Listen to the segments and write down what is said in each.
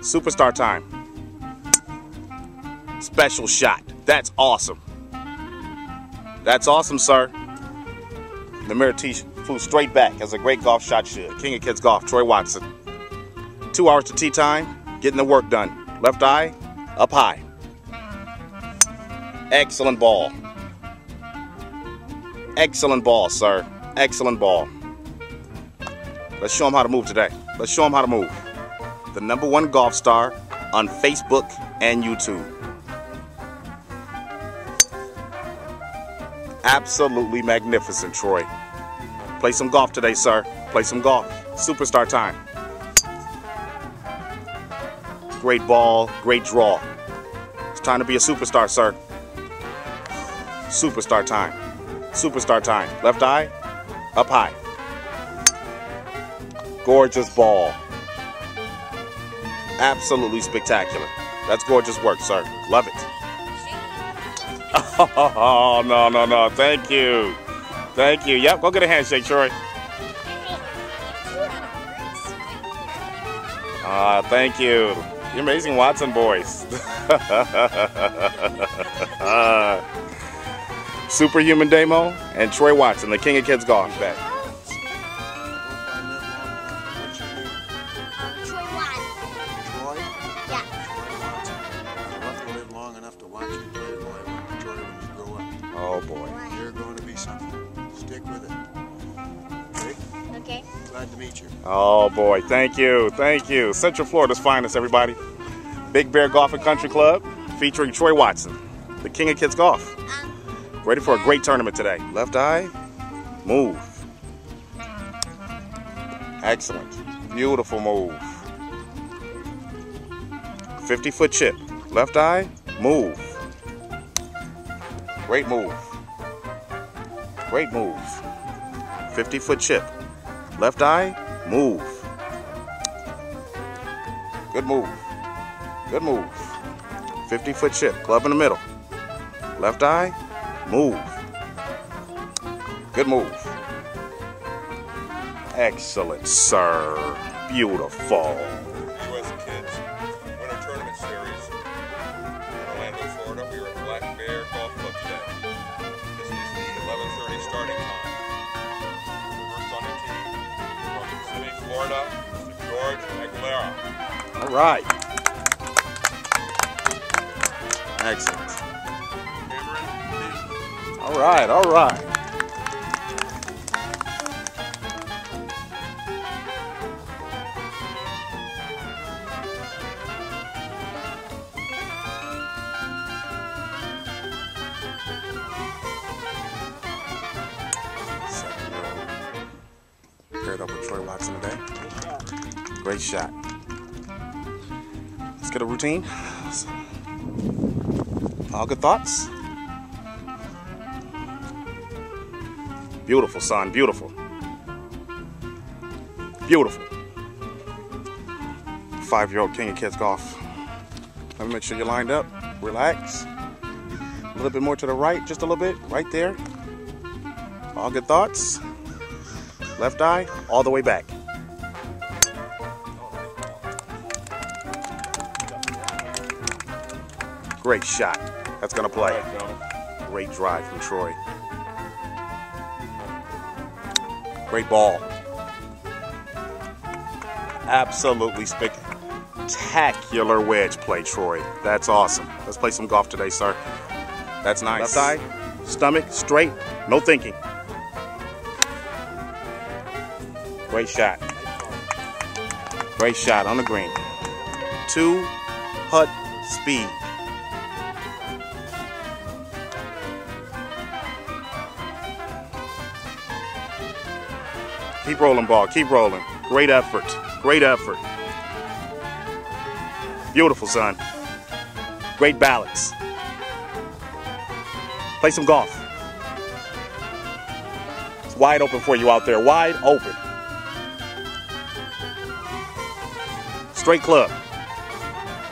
Superstar time. Special shot. That's awesome. That's awesome, sir. The mirror T flew straight back as a great golf shot should. King of Kids Golf, Troy Watson. Two hours to tee time, getting the work done. Left eye, up high. Excellent ball. Excellent ball, sir. Excellent ball. Let's show him how to move today. Let's show him how to move. The number one golf star on Facebook and YouTube. Absolutely magnificent, Troy. Play some golf today, sir. Play some golf. Superstar time. Great ball, great draw. It's time to be a superstar, sir. Superstar time. Superstar time. Left eye, up high. Gorgeous ball. Absolutely spectacular. That's gorgeous work, sir. Love it. Oh, no, no, no. Thank you. Thank you. Yep, go get a handshake, Troy. Ah, thank you. You're amazing Watson boys. uh, Superhuman Damo and Troy Watson, the king of kids golf. Back. Thank you, thank you. Central Florida's finest, everybody. Big Bear Golf and Country Club featuring Troy Watson, the king of kids golf. Ready for a great tournament today. Left eye, move. Excellent. Beautiful move. 50 foot chip. Left eye, move. Great move. Great move. 50 foot chip. Left eye, move. Good move. Good move. 50 foot chip. Club in the middle. Left eye, move. Good move. Excellent, sir. Beautiful. U.S. Kids Winter Tournament Series in Orlando, Florida. We are at Black Bear Golf Club today. This is the 11:30 starting time. First on the tee from Kissimmee, Florida, Mr. George Aguilera. All right. Excellent. All right, all right. Paired up with Troy Watson today. Great shot. Let's get a routine. All good thoughts? Beautiful, son. Beautiful. Beautiful. Five year old king of kids golf. Let me make sure you're lined up. Relax. A little bit more to the right, just a little bit. Right there. All good thoughts. Left eye, all the way back. Great shot. That's going to play. Great drive from Troy. Great ball. Absolutely spectacular wedge play, Troy. That's awesome. Let's play some golf today, sir. That's nice. Left eye, stomach, straight, no thinking. Great shot. Great shot on the green. Two putt speed. Keep rolling, ball. Keep rolling. Great effort. Great effort. Beautiful, son. Great balance. Play some golf. It's wide open for you out there. Wide open. Straight club.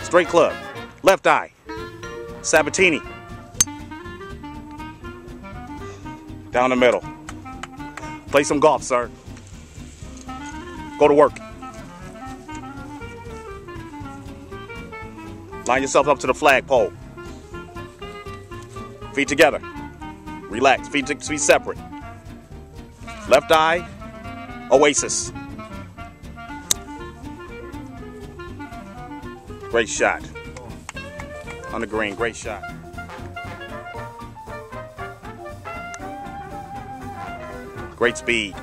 Straight club. Left eye. Sabatini. Down the middle. Play some golf, sir. Go to work. Line yourself up to the flagpole. Feet together. Relax. Feet, feet separate. Left eye. Oasis. Great shot. On the green. Great shot. Great speed.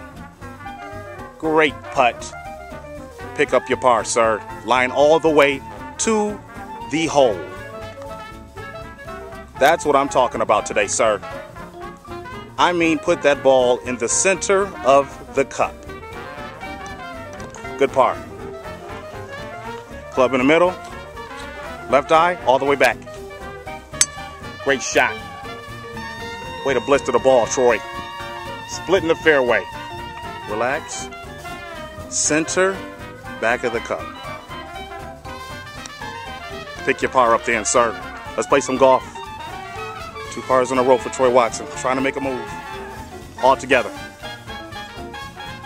Great putt. Pick up your par, sir. Line all the way to the hole. That's what I'm talking about today, sir. I mean, put that ball in the center of the cup. Good par. Club in the middle. Left eye, all the way back. Great shot. Way to blister the ball, Troy. Splitting the fairway. Relax. Center, back of the cup. Pick your par up there and sir. Let's play some golf. Two pars in a row for Troy Watson. Trying to make a move. All together.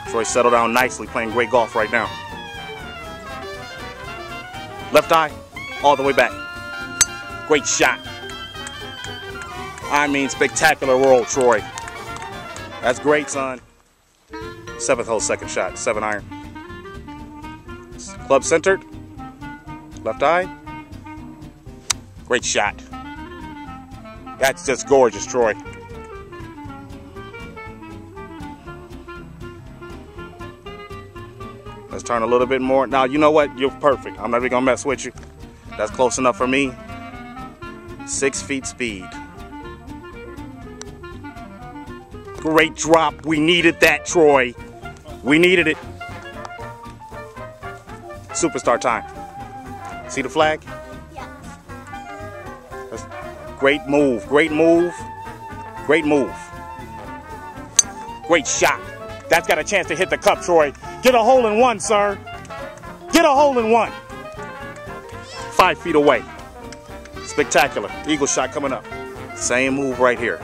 Troy settled down nicely, playing great golf right now. Left eye, all the way back. Great shot. I mean, spectacular roll, Troy. That's great, son. Seventh hole, second shot, seven iron. Club centered. Left eye. Great shot. That's just gorgeous, Troy. Let's turn a little bit more. Now, you know what? You're perfect. I'm not even going to mess with you. That's close enough for me. Six feet speed. Great drop. We needed that, Troy. We needed it. Superstar time. See the flag? That's great move. Great move. Great move. Great shot. That's got a chance to hit the cup, Troy. Get a hole in one, sir. Get a hole in one. Five feet away. Spectacular. Eagle shot coming up. Same move right here.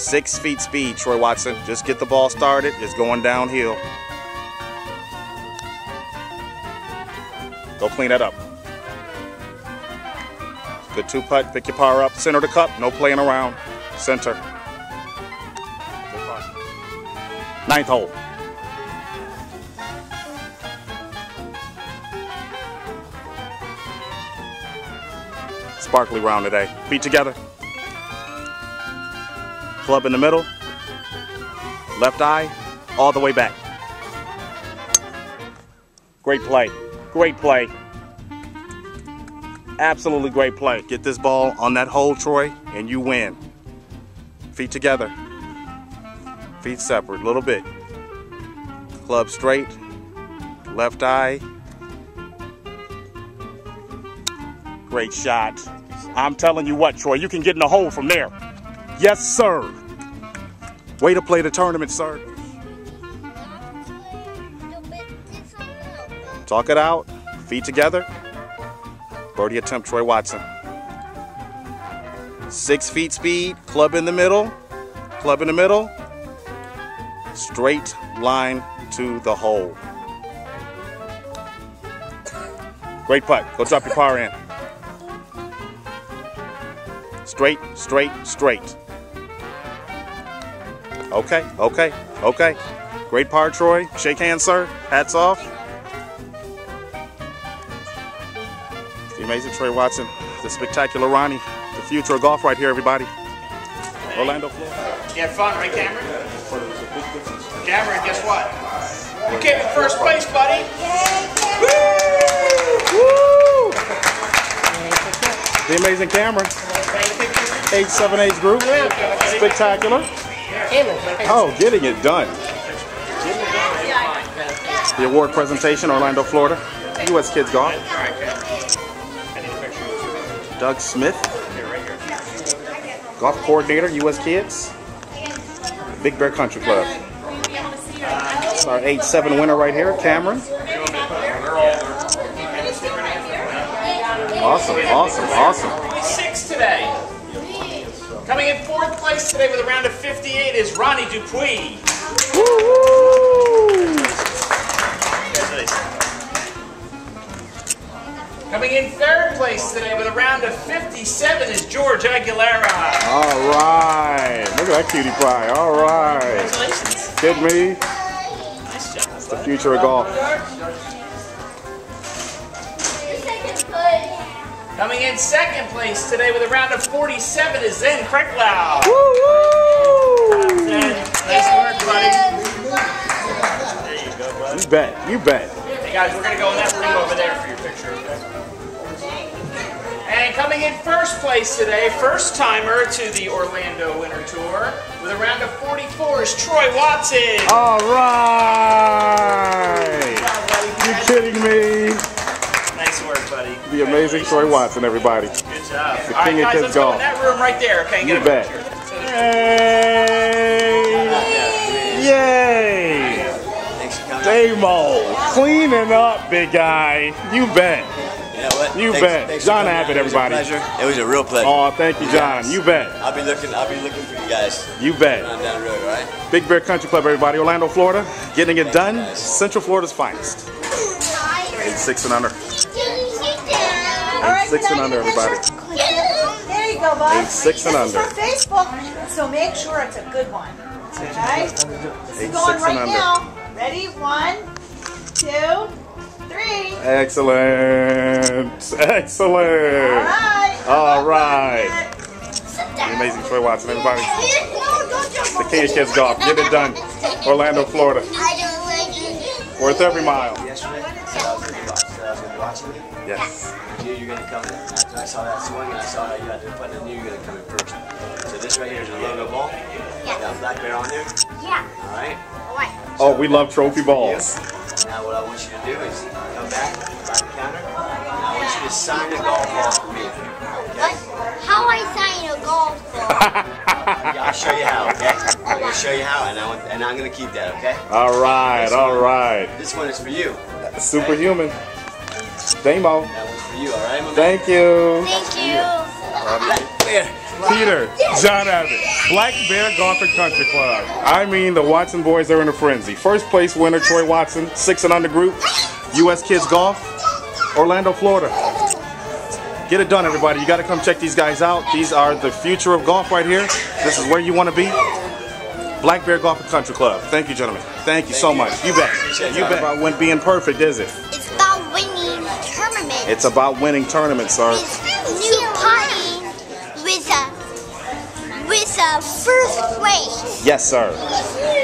Six feet speed, Troy Watson. Just get the ball started. It's going downhill. Go clean that up. Good two putt. Pick your power up. Center the cup. No playing around. Center. Ninth hole. Sparkly round today. Feet together. Club in the middle. Left eye, all the way back. Great play. Great play. Absolutely great play. Get this ball on that hole, Troy, and you win. Feet together. Feet separate, a little bit. Club straight. Left eye. Great shot. I'm telling you what, Troy, you can get in the hole from there. Yes, sir. Way to play the tournament, sir. Talk it out. Feet together. Birdie attempt, Troy Watson. Six feet speed. Club in the middle. Club in the middle. Straight line to the hole. Great putt. Go drop your par in. Straight, straight, straight. Okay, okay, okay. Great par, Troy. Shake hands, sir. Hats off. The amazing Troy Watson, the spectacular Ronnie, the future of golf right here, everybody. Orlando, Florida. You had fun, right, Cameron? Cameron, guess what? You came in first place, buddy. Woo! Woo! The amazing Cameron. 878 group. Spectacular. Oh, getting it done. The award presentation, Orlando, Florida. U.S. Kids Golf. Doug Smith. Golf coordinator, U.S. Kids. Big Bear Country Club. It's our 8-7 winner right here, Cameron. Awesome, awesome, awesome. Six today today with a round of 58 is Ronnie Dupuis. Coming in third place today with a round of 57 is George Aguilera. All right. Look at that cutie pie. All right. Congratulations. Kid me. Nice job. It's the future of golf. Coming in second place today with a round of 47 is Zen Krecklau. Zen, nice work, buddy. There you go, bud. You bet. You bet. Hey guys, we're gonna go in that room over there for your picture, okay? And coming in first place today, first timer to the Orlando Winter Tour with a round of 44 is Troy Watson. All right. You kidding me? Nice work, buddy. The amazing Troy Watson, everybody. Good job. The All right, king of guys, kids let's go golf. in that room right there, okay? and You get bet. Yay! Yay! Thanks. Damo, cleaning up, big guy. You bet. You know? You Thanks- bet. thanks John coming Abbott, out. It was everybody. It was a real pleasure. Oh, thank you, John. You bet. I'll be looking. I'll be looking for you guys You bet. on down the road. All right. Big Bear Country Club, everybody. Orlando, Florida. Getting it done. Central Florida's finest. Age six and under. All right, Six and under, everybody. There you go, bud. Age six and under. Facebook, so make sure it's a good one. Okay? This is going right now. Ready? One, two, three. Excellent. Excellent. right. All right. The amazing Troy Watson, everybody. The King of Kids Golf. Get it done. Orlando, Florida. Worth every mile. I was going to be watching you. Yes. I knew you were going to come. in. After I saw that swing and I saw how you had to put, in, I knew you were going to come in first. So this right here is a logo ball. Got a black bear on there. Yeah. All right. Oh, we love trophy balls. Now what I want you to do is come back by the counter. And I want you to sign a golf ball for me. Okay? How I sign a golf ball? Yeah, I'll show you how. Okay? I'm going to show you how, and I want, and I'm going to keep that. Okay? All right, all right. This one is for you. Superhuman. Damo. That one's for you. All right. Thank you. Thank you. Peter, John Abbott, Black Bear Golf and Country Club. I mean, the Watson boys are in a frenzy. First place winner, Troy Watson, six and under group, U.S. Kids Golf, Orlando, Florida. Get it done, everybody. You got to come check these guys out. These are the future of golf right here. This is where you want to be. Black Bear Golf and Country Club. Thank you, gentlemen. Thank you so much. You bet. You bet. About when being perfect, is it? It's about winning tournaments, sir. It's new putting with a with a first place. Yes, sir.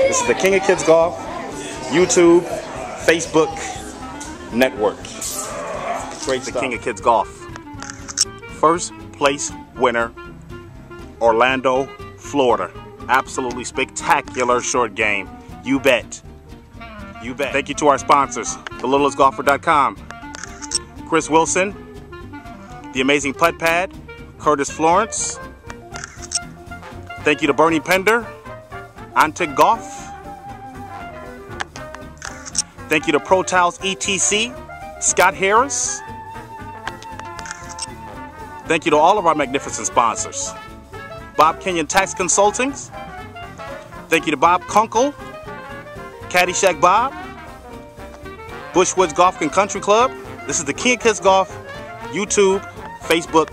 This is the King of Kids Golf, YouTube, Facebook network. Great the King of Kids Golf. First place winner, Orlando, Florida. Absolutely spectacular short game. You bet. You bet. Thank you to our sponsors, thelittlestgolfer.com, Chris Wilson, The Amazing Putt Pad, Curtis Florence, Thank you to Bernie Pender, Antic Golf. Thank you to Pro Towels ETC, Scott Harris. Thank you to all of our magnificent sponsors. Bob Kenyon Tax Consultings. Thank you to Bob Kunkel, Caddyshack Bob, Bushwoods Golf and Country Club. This is the King of Kids Golf YouTube, Facebook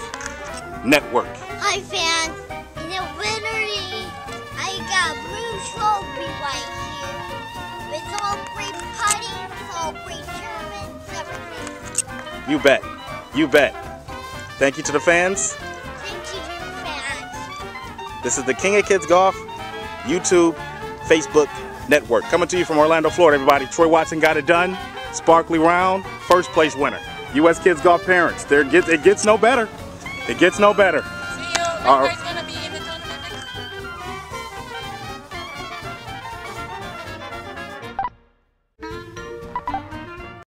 network. Hi fans. In the winnery, I got a blue trophy right here. With all great putting, all great tournaments, everything. You bet. You bet. Thank you to the fans. Thank you, fans. This is the King of Kids Golf YouTube, Facebook network. Coming to you from Orlando, Florida, everybody. Troy Watson got it done. Sparkly round, first place winner. U.S. Kids Golf parents. There get, it gets no better. It gets no better. See you. All right. gonna